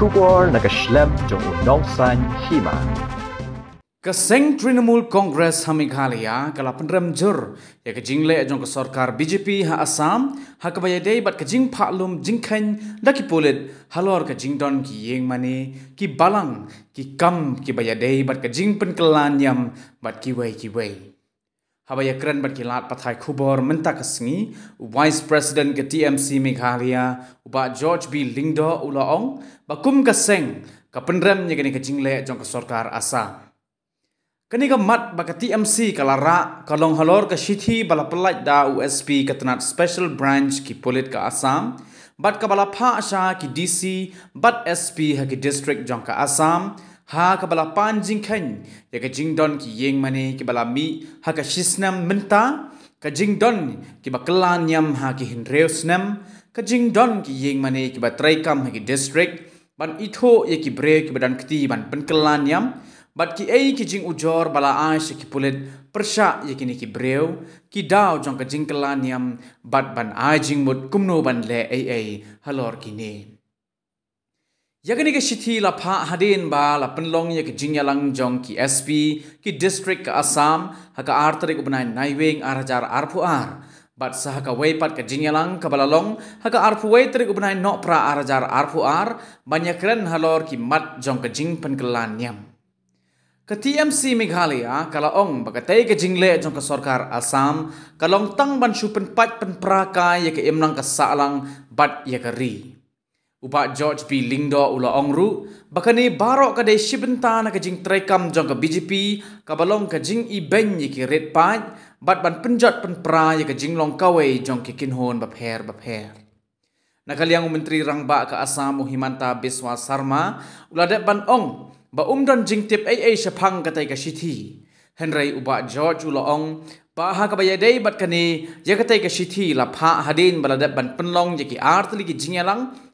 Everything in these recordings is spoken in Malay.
kubor nakaslem jong unong san hima. Keseng Trinamool Congress ha Meghalaya kala penrem jur. Ya ke jingle jong ke sarkar BJP ha Assam. Ha ke bayadei bat ke jing phaklum jingkhain daki polit halor ke jingdon ki yeng mane ki balang ki kam ki bayadei bat ke jing penkelan yam bat ki wei ki wei Habaya keren berkilat patai kubor mentak kesengi, Vice President ke TMC Meghalaya, Uba George B. Lingdo Ulaong, Bakum Keseng, ke penrem yang kini kecing le jong ke sorkar asa. Kini ke mat baka TMC ke lara, ke long halor ke shithi bala pelaj da USP ke tenat Special Branch ki polit ke Assam, bat ke bala pa asya ki DC, bat SP ha ki District jong ke Assam, ha ka bala pan jing khan ya ka jing don ki yeng mane ki bala mi. Ha ka shisnam menta ka jing don ki ba klan yam ha ki hin reusnam ka jing don ki yeng mane ki ba trai kam ha ki district. Ban itho ya ki bre ki badan kti ban pen klan yam. Bat ki ei ki jing ujor bala aish ki pulet persha ya ki ni ki breu. Ki daw jong ka jing klan yam. Bat ban ai jing mut kumno ban le ei ei. Halor ki ni Yakni ke shithi la pha hadin ba la penlong ya ke jingyalang jong ki SP ki district ka Assam ha ka ubnai naiwing arajar arpu ar bat sah ka wei pat ke jingyalang ka balalong ha ka arpu ubnai no pra arajar arpu ar banyak keren halor ki mat jong ke jing penkelan nyam ke TMC Meghalaya kala ong ba ka tai ke jingle jong ke sarkar Assam kalong tang ban shu pen pat pen prakai ya ke imlang ka salang bat ya ke ri Upa George P. Lingdo ula ongru, baka ni barok ka day shibenta na kajing trekam jong ka BGP, kabalong kajing ibeng yi ki red paj, bat ban penjat pen pra yi kajing long kawai jong ki kinhon bapher bapher. Nakaliang Menteri Rangba ka Asam Muhimanta Biswa Sarma, ula dek ban ong, ba umdan jing tip ay ay syapang katay ka shiti. Henry Uba George ula ong, pa ha ka bayaday bat kani, ya katay ka shiti la pa hadin baladat ban penlong yi ki artli ki jingyalang,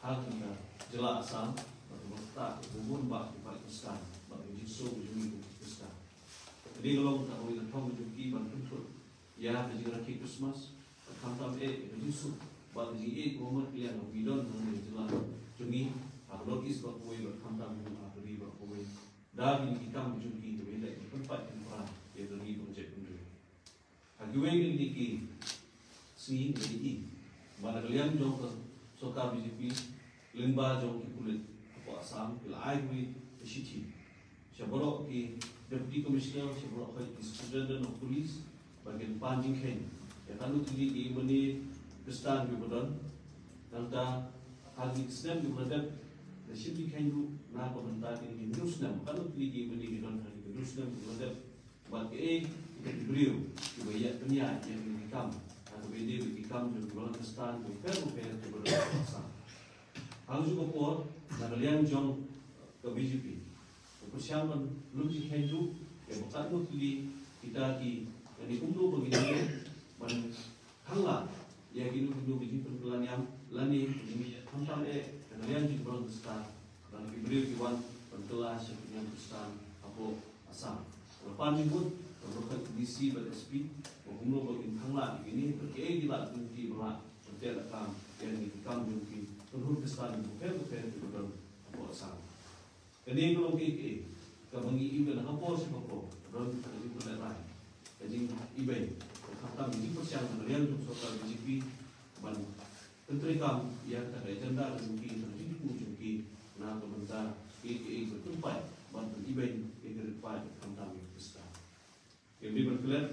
dia boleh kita jelas asam bagi mata kubur bak di Pakistan bagi jisu ujung Pakistan. Jadi kalau kita boleh tahu ujung ki ban tuntut ya bagi rakit Christmas kantam e jisu bagi e kumur yang bidon dengan jelas jungi logis bak kuwi bak kantam dah ini kita ujung ki itu di tempat yang perang ya dari projek itu. Hagi wewe ini si ini mana kalian jauh सरकार BJP लिंबा जो की पुलिस आसाम के हुई ऐसी थी शबरो की डिप्टी कमिश्नर शबरो खै इंस्पेक्टर पुलिस बगेन पांजिंग खेन यकानु तिली की मनी पिस्तान विवरण तंता खेन रू ना बनता के di kam jo bulan kestan jo per per jo bulan sa hang ju ko na lian jong ke BJP ko siam man lu ji khen ju ke mo ta nu ti kita ki ni kum lu bagi ni man hang la ya gi nu nu bi pun bulan yang lani ni ham tam e na lian ji bulan kestan dan ki beri ki wan pun kelas yang kestan apo asam pun, kalau kita DC pada SP, bagi tangla ini lat mungkin berat setiap datang yang di kam mungkin tentu kesan bukan bukan apa asal. Jadi kalau kita kalau mengi ibu nak apa sih apa, orang kita jadi benar lain. Jadi ibu kata mengi persiang meriam untuk soal BJP man Menteri kam yang tak ada agenda mungkin terjadi mungkin nak komentar KKA bertempat bantu ibu yang berdepan tentang itu. Jadi berkelan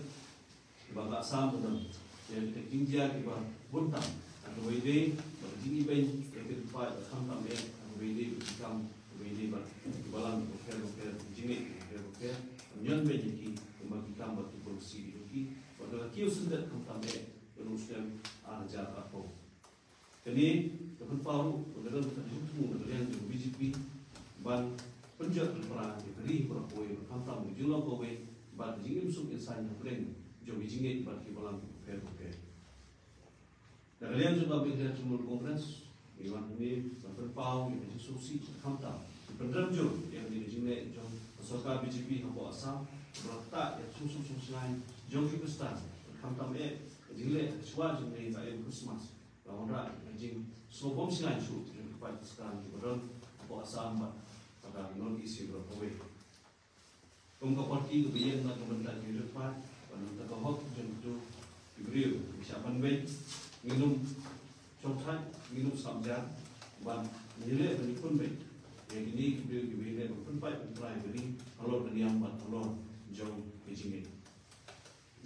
ba ba sam ko dam ye te kingia ki ba buntam an do ide ba ji ben ye ke fa kham tam ye an do ide bi kam do ide ba ki balan ko fer ko fer ji ne fer ko fer nyon be ji ki ko ma ki kam ba ki ko si ki ki ba do ki us ndat kham tam ye ko ustem an ja ka ko Kini dapat tahu pada dalam semua kalian di BJP ban penjat berperang di beri berapoi berkampam di jual kowe ban jingin sum insan yang paling jauh jingin ban kibalang fair fair. Dan kalian juga berada semua kongres Iwan ini dapat tahu yang susi kampam Benar jauh yang di sini jauh Soka BJP hampa asam berata yang susu susu lain jauh juga stan kampam eh jile suara jile tak ada Christmas. Lawan rak jing so bom silain su yang kepada sekarang di benar hampa asam pada non isi berapa way Kung di pada tak hot jeng tu diberi siapa baik minum contoh minum samjar ban nilai dari pun baik yang ini beliau diberi pun baik pun try beri kalau dari yang bat kalau jauh Beijing ini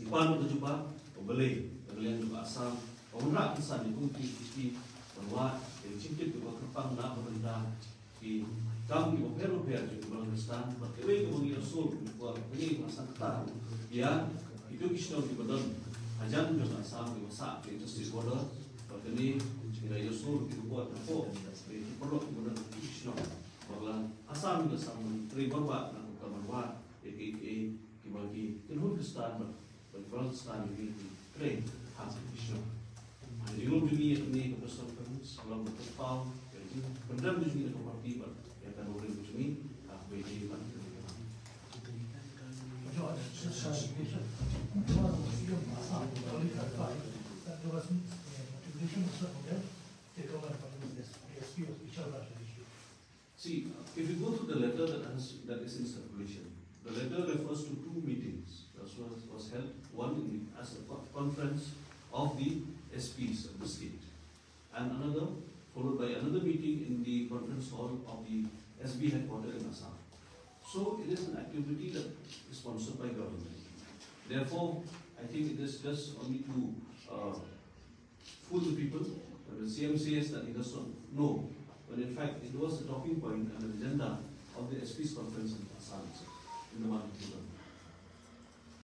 Ipan itu juga pembeli kalian juga asal orang insan itu kisi bahwa yang cincin juga kepang nak berendam di kami di Pier di berkewe ke mengi rasul buat ini masa kita ya itu kisah di badan ajan juga asal di masa di justice order berkini jika rasul itu buat apa? Itu perlu di badan kisah bahwa asal juga sama menteri bawa nak kawan bawa AKA kibagi tenun kestan Afghanistan ini train hasil kisah Jadi lu dunia ini kebesar kamu sebelum bertepal. Jadi benar dunia keparti ber yang kan boleh See, if you go to the letter that, has, that is in circulation, the letter refers to two meetings that was, was held, one in the, as a conference of the SPs of the state, and another followed by another meeting in the conference hall of the SB headquarters in Assam. So it is an activity that is sponsored by government. Therefore, I think it is just only to uh, fool the people. But the CM says that he does not know, but in fact it was a talking point and an agenda of the SP's conference in Assam in the month of November.